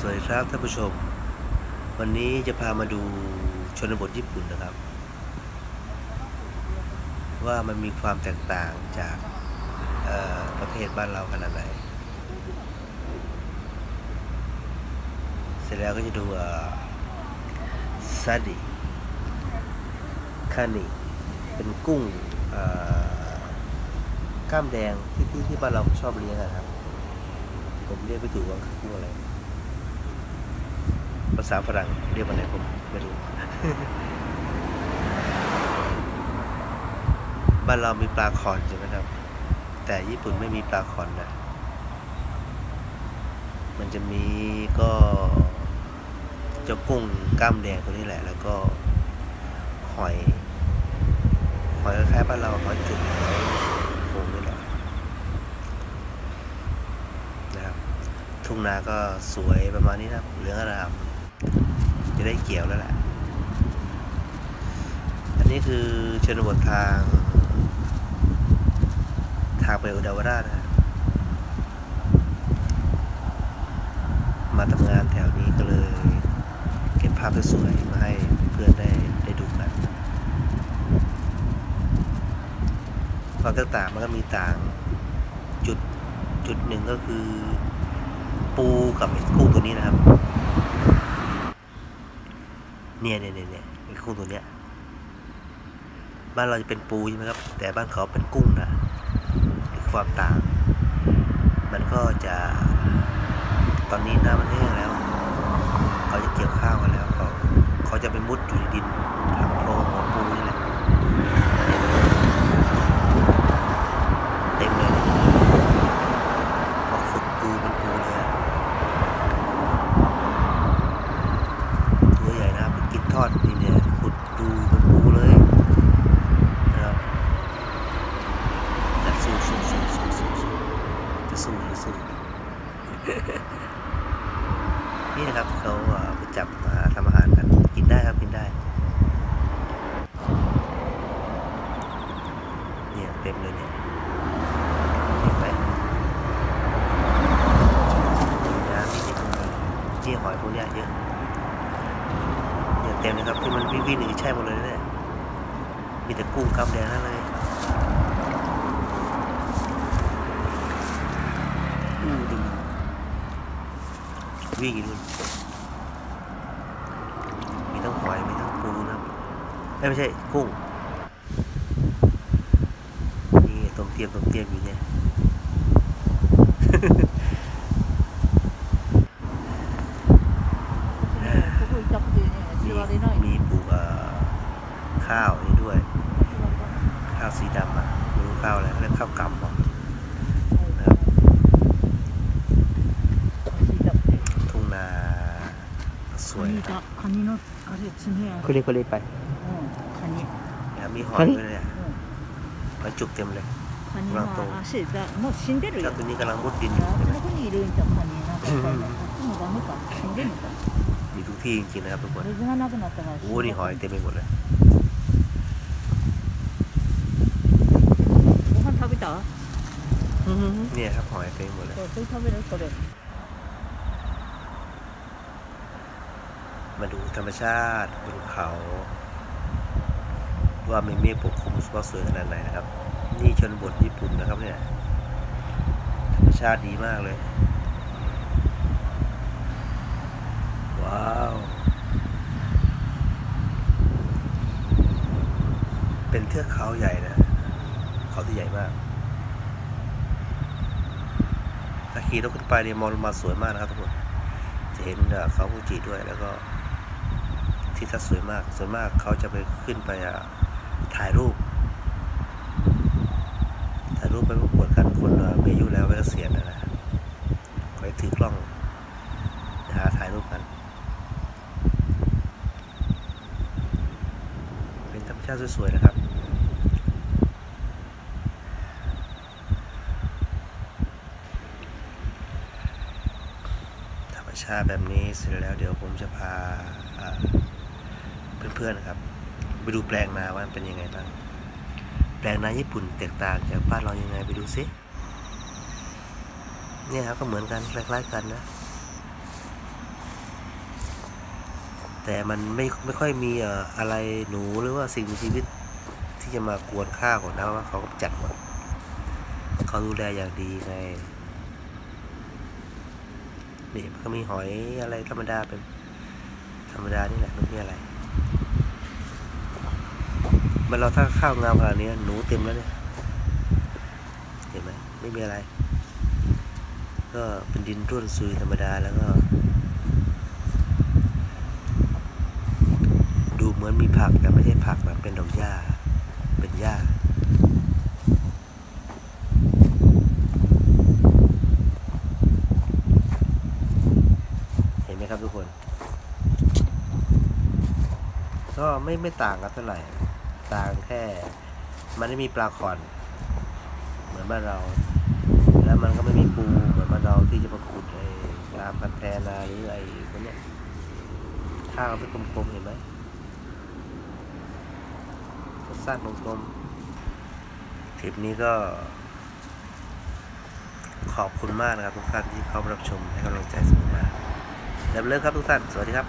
สวัสดีครับท่านผู้ชม วันนี้จะพามาดูชนบทญี่ปุ่นนะครับ ว่ามันมีความแตกต่างจากประเทศบ้านเราขนาดไหน เสร็จแล้วก็จะดูซัดดิคานิเป็นกุ้งกล้ามแดงที่ที่ที่บ้านเราชอบเลี้ยงอะครับ ผมเรียกไม่ถูกว่าคือกุ้งอะไร ภาษาฝรั่งเรียกว่าอะไรผมไม่รู้ บ้านเรามีปลาคอนใช่ไหมครับ แต่ญี่ปุ่นไม่มีปลาคอนนะ มันจะมีก็เจ้ากุ้งกล้ามแดงตัวนี้แหละ แล้วก็หอย หอยคล้ายๆบ้านเราหอยจุกหอยโขงนี่แหละนะครับทุ่งนาก็สวยประมาณนี้นะเหลืองอาราม จะได้เกี่ยวแล้วแหละ อันนี้คือชนบททาง ทางไปอุดาวราชนะมาทำงานแถวนี้ก็เลย เก็บภาพสวยๆมาให้เพื่อนได้ได้ดูกันความแตกต่างมันก็มีต่างจุดจุดหนึ่งก็คือปูกับไอ้กุ้งตัวนี้นะครับ เนี่ยเนี่ยเนี่ยเนี่ยไอ้กุ้งตัวเนี้ยบ้านเราจะเป็นปูใช่ไหมครับ แต่บ้านเขาเป็นกุ้งนะความต่าง มันก็จะ ตอนนี้น้ำมันแห้งแล้ว เขาจะเกี่ยวข้าวกันแล้วเขาเขาจะไปมุดอยู่ในดินทำโพรงของปูนี่แหละเต็มเลยเขาขุดปูเป็นปูเลยอะตัวใหญ่นะครับไปกินทอดนี่เนี่ยขุดดูเป็นปูเลยนะครับจะสู้สู้สู้สู้สู้สู้จะ สู้สู้นี่นะครับเขาไปจับมาทำอาหารกันกินได้ครับกินได้เนี่ยเต็มเลยเนี่ยไปน้ำนี่นี่หอยพวกนี้เยอะเนี่ยเต็มเลยครับที่มันวิ่งๆนี่ใช่หมดเลยเนี่ยมีแต่กุ้งกล้ามแดงนั่นเลยอู้ดู วิ่งอนนมีทั้งหอยมีทั้งปูนะไม่ใช่กุ้งนี่ตรงเตียมตรงเตียมอยู่เนี่ยมีปูข้าว สวย カニ นะค だ รับ カニのあれ爪あ คุ る เรียกคุเรียกไป うんカニ นะครับมีหอยด้วยเนี่ย うん หอยจุกเต็มเลย カニほらとは足だもう死んでる เจ้า よ ตัวนี้กำลังมุดดินอ あ ยู่ っちの方にいるんじゃカニなんかいっぱいねあっちもダメか死んでんのか มีทุกที่จริงๆนะครับทุกคน 水がなくなったから死ん โอ้ だ นี่หอยเต็มไปหมดเลย ご飯食べた เนี่ยครับหอยเต็มหมดเลย そうそれ食べるそれ มาดูธรรมชาติบนเขา ว่ามีเมฆปกคลุมสว่าสวยขนาดไหนนะครับ นี่ชนบทญี่ปุ่นนะครับเนี่ย ธรรมชาติดีมากเลย ว้าว เป็นเทือกเขาใหญ่นะ เขาที่ใหญ่มากถ้าขี่รถขึ้นไปเนี่ยมองลงมาสวยมากนะครับทุกคนจะเห็นเอ่อเขาฟูจิด้วยแล้วก็ ที่ทัศน์สวยมาก ส่วนมากเขาจะไปขึ้นไปถ่ายรูป ถ่ายรูปไปประกวดกันคนเอ่อมีอายุแล้วไปเกษียณนะนะคอยถือกล้องหาถ่ายรูปกัน เป็นธรรมชาติสวยๆนะครับธรรมชาติแบบนี้เสร็จแล้วเดี๋ยวผมจะพา เพื่อนๆนะครับ ไปดูแปลงนาว่ามันเป็นยังไงบ้าง แปลงนาญี่ปุ่นแตกต่างจากบ้านเรายังไงไปดูซิเนี่ยครับก็เหมือนกันคล้ายๆกันนะ แต่มันไม่ไม่ค่อยมีอะไรหนูหรือว่าสิ่งมีชีวิตที่จะมากวนข้าวของน้ำว่าเขาก็จัดหมดเขาดูแลอย่างดีไงนี่มันก็มีหอยอะไรธรรมดาเป็นธรรมดานี่แหละไม่มีอะไร มันเราถ้าข้าวงามขนาดนี้หนูเต็มแล้วเนี่ยเห็นไหมไม่มีอะไร ก็เป็นดินร่วนซุยธรรมดาแล้วก็ ดูเหมือนมีผักแต่ไม่ใช่ผักนะเป็นดอกหญ้า เป็นหญ้าเห็นไหมครับทุกคน ก็ไม่ไม่ต่างกันเท่าไหร่ ต่างแค่ มันไม่มีปลาขอนเหมือนบ้านเรา แล้วมันก็ไม่มีปูเหมือนบ้านเราที่จะมาขุดไอ้ตามคันแทนาหรือไอ้พวกเนี้ยข้าวเป็นกลมๆเห็นไหมสชาติกลมๆคลิปนี้ก็ ขอบคุณมากนะครับทุกท่านที่เข้ารับชมให้กำลังใจสมมากแล้วเลิกครับทุกท่าน สวัสดีครับ